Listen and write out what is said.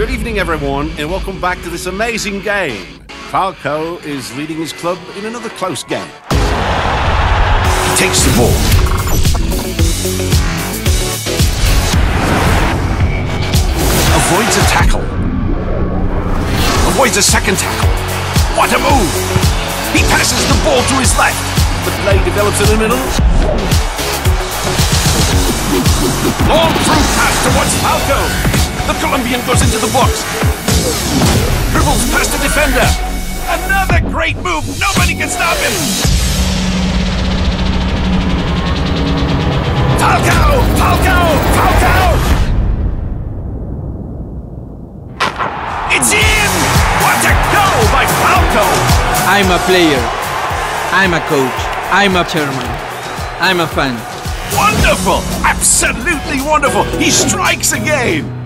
Good evening, everyone, and welcome back to this amazing game. Falcao is leading his club in another close game. He takes the ball. Avoids a tackle. Avoids a second tackle. What a move! He passes the ball to his left. The play develops in the middle. Long through pass towards Falcao. The Colombian goes into the box. Dribbles past the defender. Another great move. Nobody can stop him. Falcao! Falcao! Falcao! It's in! What a goal by Falcao! I'm a player. I'm a coach. I'm a chairman. I'm a fan. Wonderful! Absolutely wonderful! He strikes again!